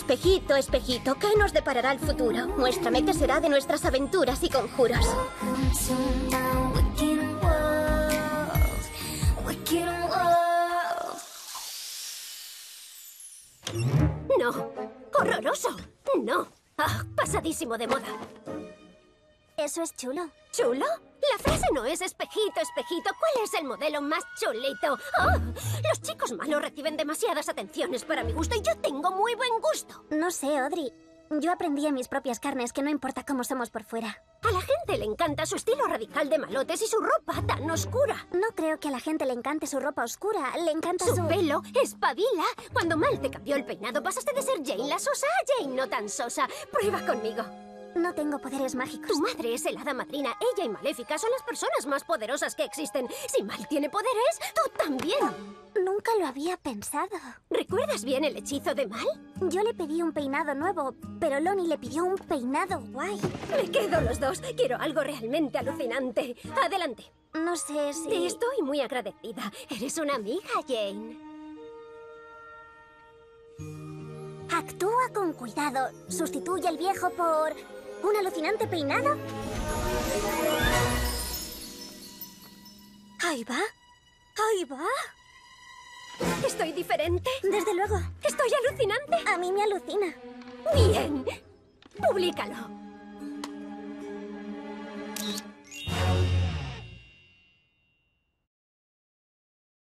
Espejito, espejito, ¿qué nos deparará el futuro? Muéstrame qué será de nuestras aventuras y conjuros. No. ¡Horroroso! No. Ah, pasadísimo de moda. Eso es chulo. ¿Chulo? La frase no es espejito, espejito. ¿Cuál es el modelo más chulito? ¡Ah! Los chicos malos reciben demasiadas atenciones para mi gusto y yo tengo muy buen gusto. No sé, Audrey. Yo aprendí en mis propias carnes que no importa cómo somos por fuera. A la gente le encanta su estilo radical de malotes y su ropa tan oscura. No creo que a la gente le encante su ropa oscura. Le encanta Su su... pelo espabila. Cuando Mal te cambió el peinado, pasaste de ser Jane la sosa a Jane no tan sosa. Prueba conmigo. No tengo poderes mágicos. Tu madre es el hada madrina. Ella y Maléfica son las personas más poderosas que existen. Si Mal tiene poderes, tú también. Nunca lo había pensado. ¿Recuerdas bien el hechizo de Mal? Yo le pedí un peinado nuevo, pero Lonnie le pidió un peinado guay. Me quedo los dos. Quiero algo realmente alucinante. Adelante. No sé si... Te estoy muy agradecida. Eres una amiga, Jane. Actúa con cuidado. Sustituye el viejo por... ¿Un alucinante peinado? Ahí va. Ahí va. ¿Estoy diferente? Desde luego. ¿Estoy alucinante? A mí me alucina. Bien. Públicalo.